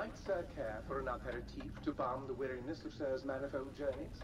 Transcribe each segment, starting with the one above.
Might Sir care for an aperitif to balm the weariness of Sir's manifold journeys?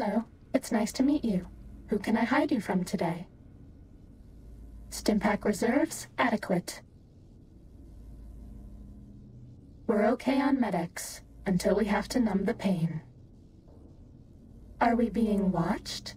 Hello, it's nice to meet you. Who can I hide you from today? Stimpack reserves adequate. We're okay on Med-X until we have to numb the pain. Are we being watched?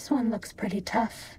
This one looks pretty tough.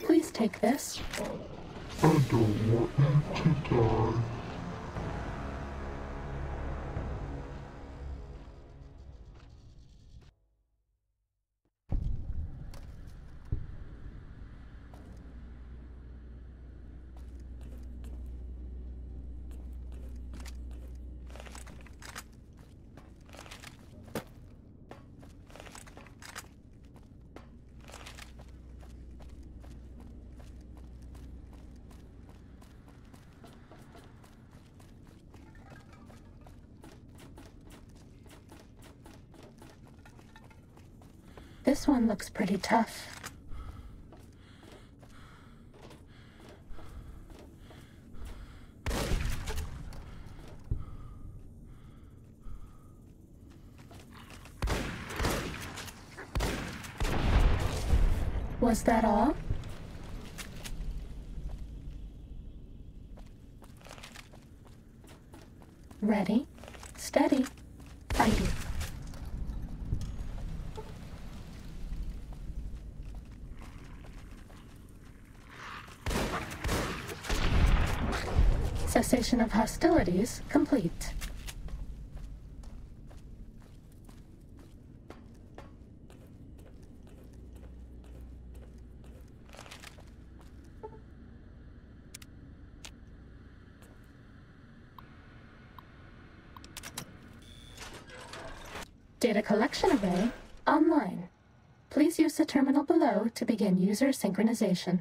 Please take this. I don't want you to die. Looks pretty tough. Was that all? Ready, steady, fighting. Cessation of hostilities complete. Data collection array online. Please use the terminal below to begin user synchronization.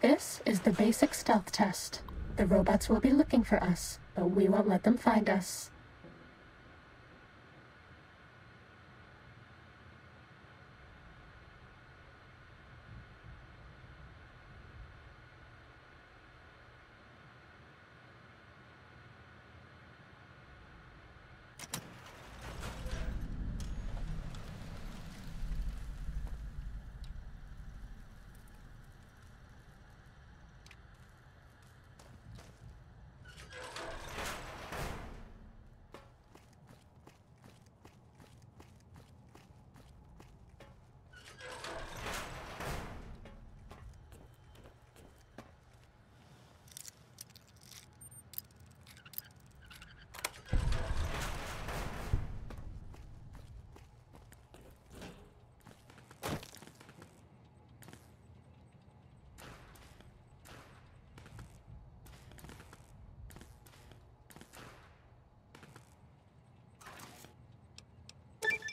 This is the basic stealth test. The robots will be looking for us, but we won't let them find us.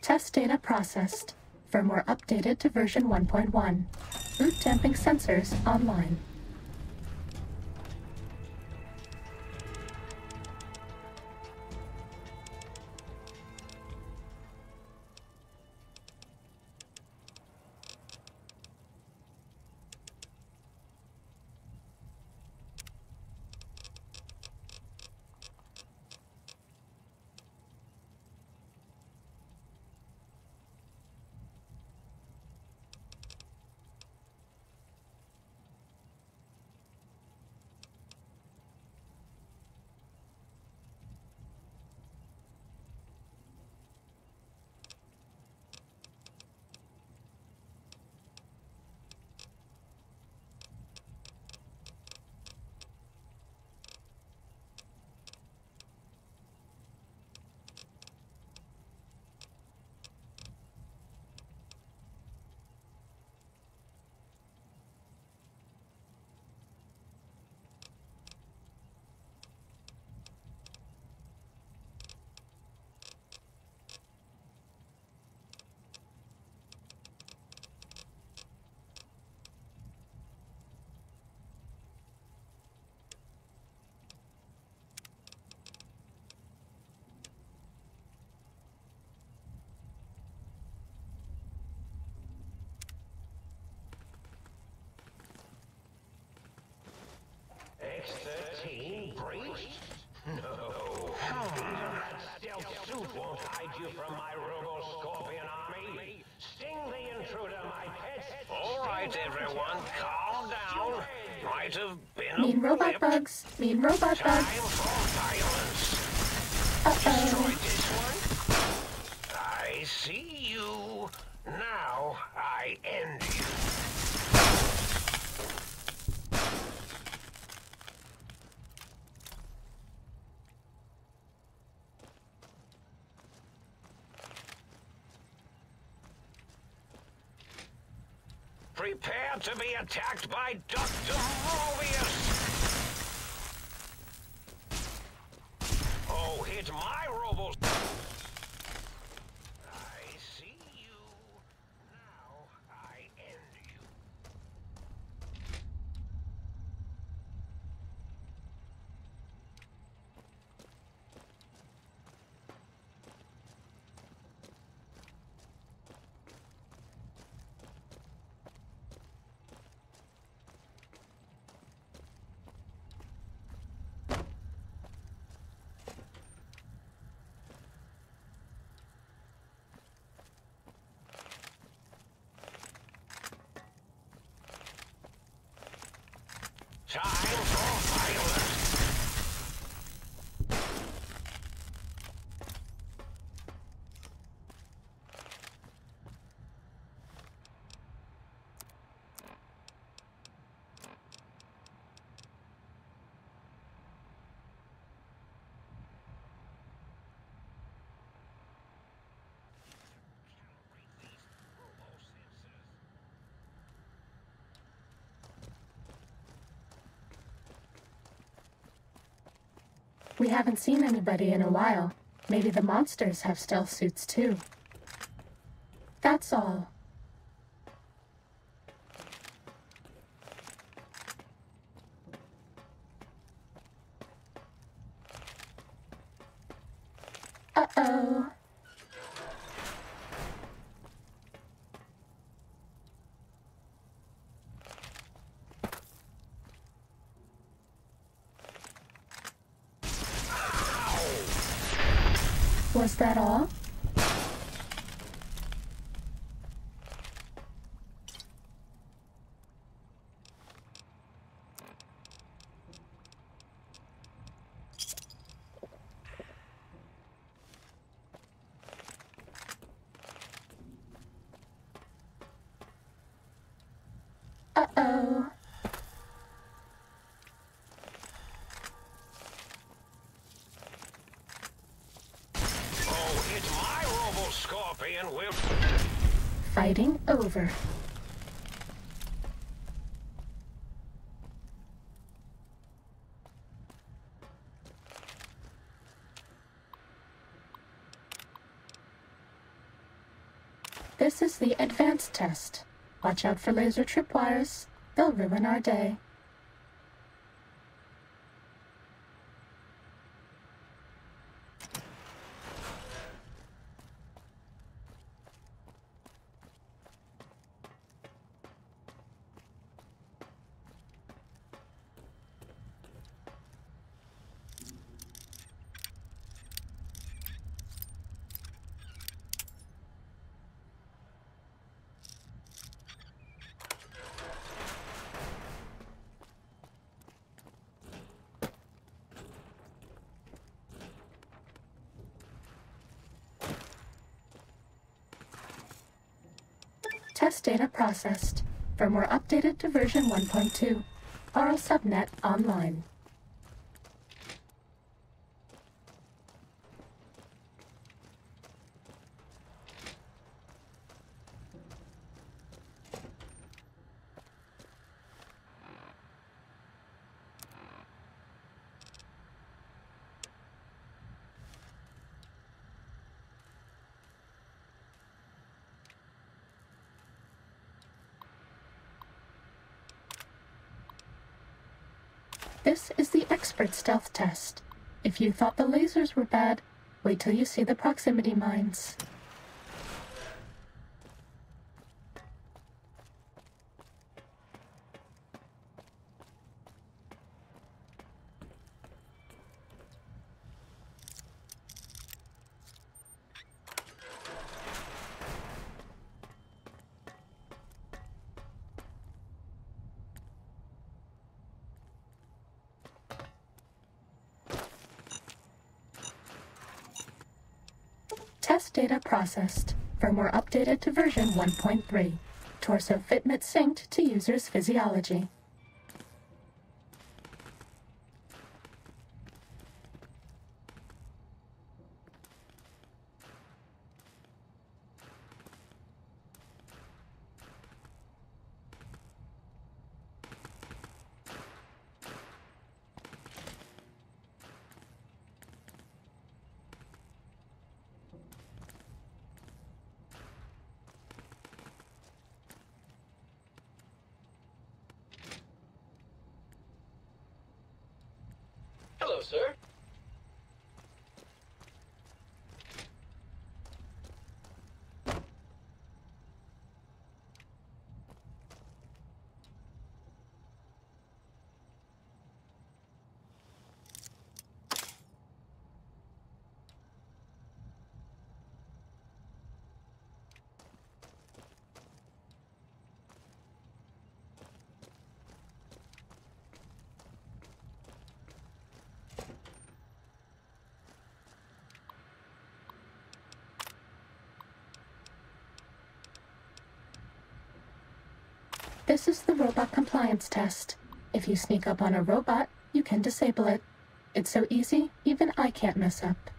Test data processed. Firmware updated to version 1.1. Boot damping sensors online. X-13 breached? No. That stealth suit won't hide you from my Robo-Scorpion army. Sting the intruder, my pet. All right, everyone, calm down. Might have been Mean robot blip. bugs. Mean robot Time bugs. for violence. Uh-oh. Destroy this one. I see you. Now I end you. Prepare to be attacked by Dr. We haven't seen anybody in a while. Maybe the monsters have stealth suits too. That's all. Uh-oh. Was that all? Uh-oh. Oh, it's my Robo Scorpion. We'll. Fighting over. This is the advanced test. Watch out for laser tripwires. They'll ruin our day. Test data processed. Firmware updated to version 1.2. Aural subnet online. This is the expert stealth test. If you thought the lasers were bad, wait till you see the proximity mines. Test data processed. Firmware updated to version 1.3. Torso fitment synced to user's physiology. This is the robot compliance test. If you sneak up on a robot, you can disable it. It's so easy, even I can't mess up.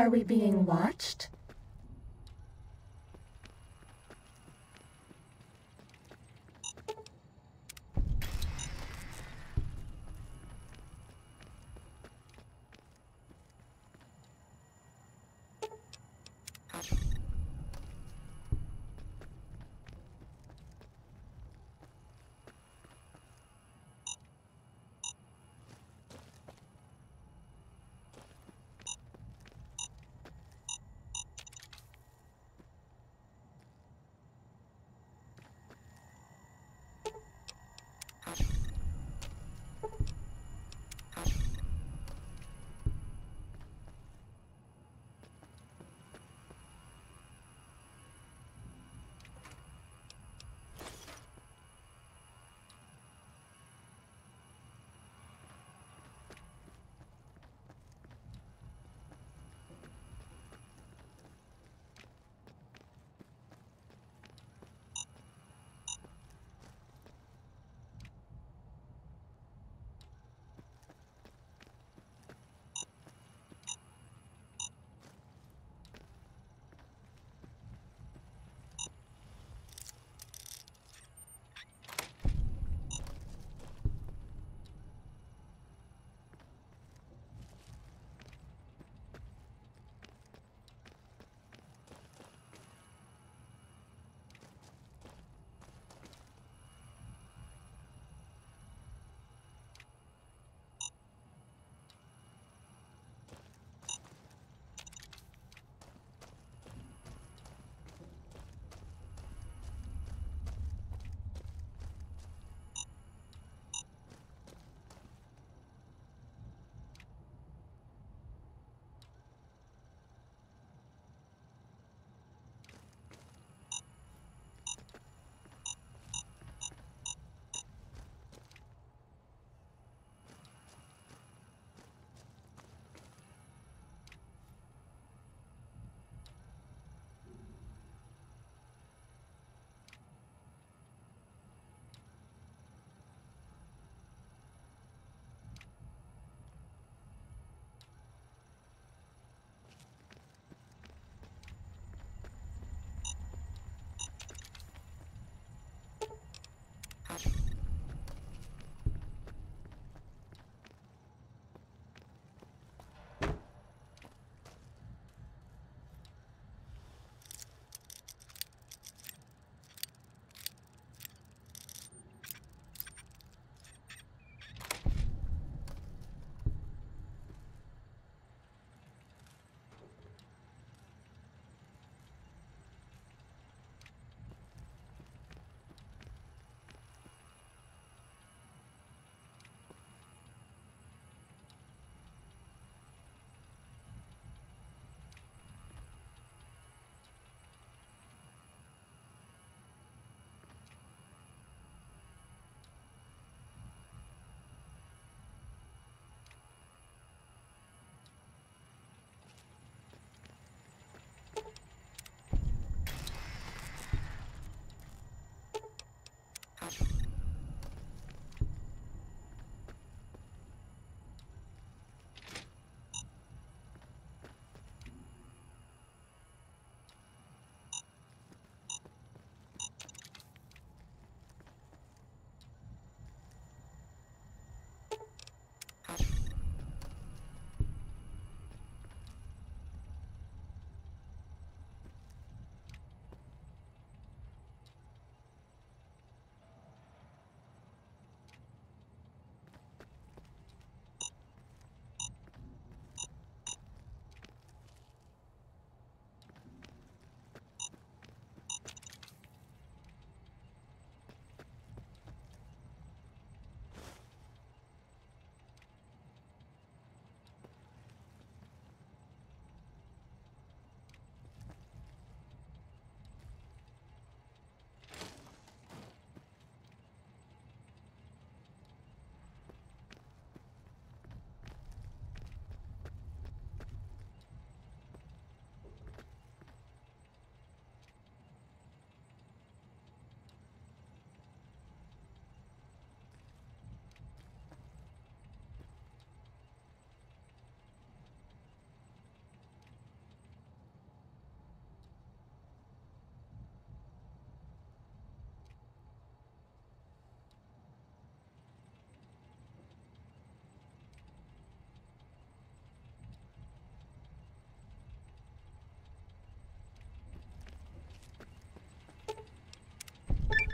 Are we being watched?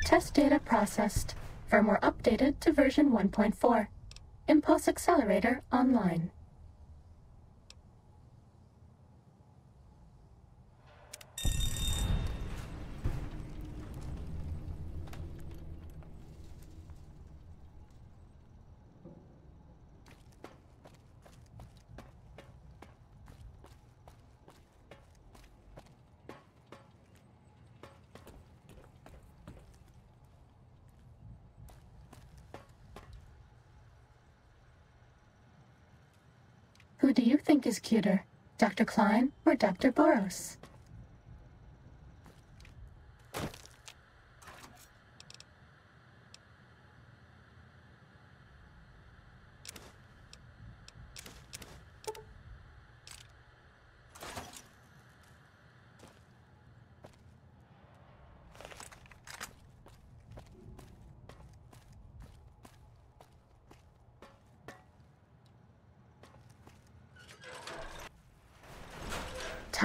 Test data processed. Firmware updated to version 1.4. Impulse Accelerator online. Who do you think is cuter, Dr. Klein or Dr. Borous?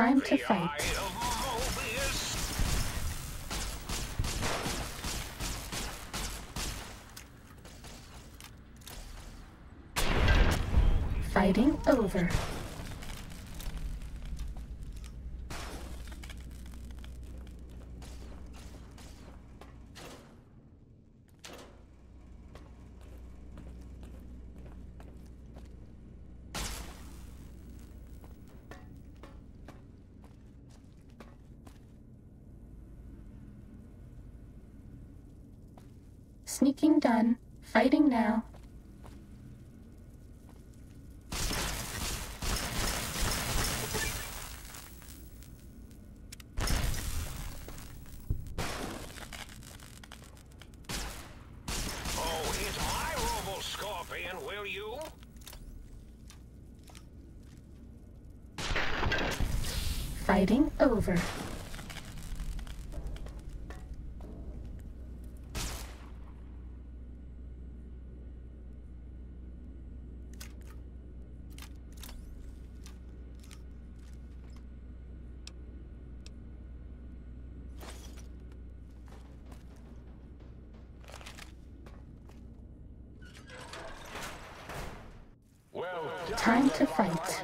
Time to fight. Eye of Mobius. Fighting over. Sneaking done. Fighting now. Oh, it's my Robo Scorpion, will you? Fighting over. Time to fight.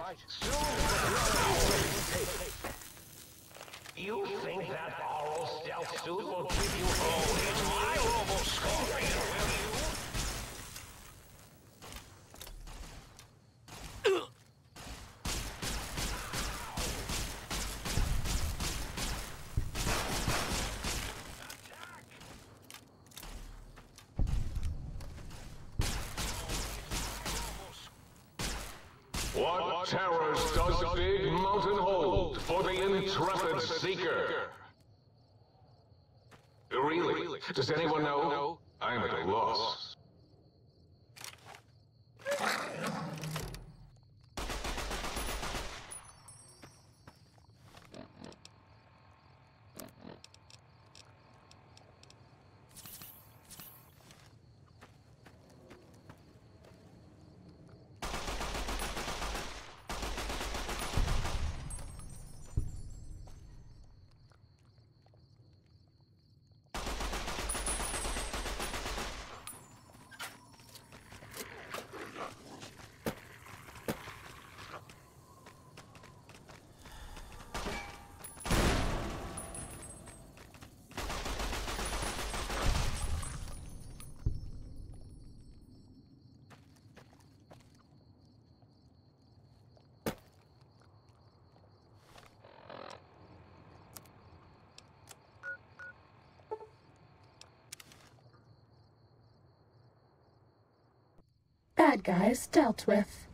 Bad guys dealt with.